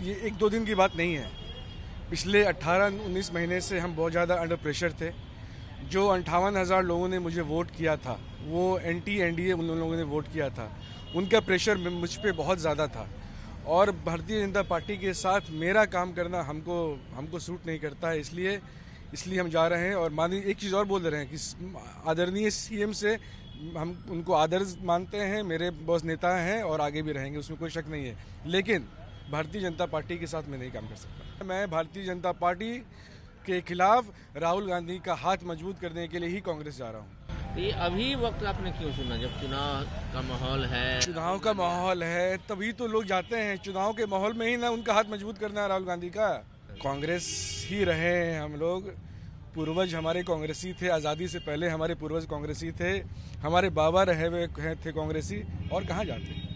ये एक दो दिन की बात नहीं है। पिछले 18-19 महीने से हम बहुत ज़्यादा अंडर प्रेशर थे। जो अंठावन हज़ार लोगों ने मुझे वोट किया था, वो N T N D A उन लोगों ने वोट किया था। उनका प्रेशर मुझ पर बहुत ज़्यादा था। और भारतीय जनता पार्टी के साथ मेरा काम करना हमको हमको सूट नहीं करता है इसलिए इसलिए हम जा रहे हैं। और मानी एक चीज़ और बोल रहे हैं कि आदरणीय सीएम से हम उनको आदर मानते हैं, मेरे बॉस नेता हैं और आगे भी रहेंगे, उसमें कोई शक नहीं है। लेकिन भारतीय जनता पार्टी के साथ मैं नहीं काम कर सकता। मैं भारतीय जनता पार्टी के खिलाफ राहुल गांधी का हाथ मज़बूत करने के लिए ही कांग्रेस जा रहा हूँ। ये अभी वक्त आपने क्यों चुना? जब चुनाव का माहौल है। चुनाव का माहौल है तभी तो लोग जाते हैं। चुनाव के माहौल में ही ना उनका हाथ मज़बूत करना है राहुल गांधी का। कांग्रेस ही रहे हैं हम लोग। पूर्वज हमारे कांग्रेसी थे आज़ादी से पहले हमारे पूर्वज कांग्रेसी थे। हमारे बाबा रहे हुए थे कांग्रेसी। और कहाँ जाते?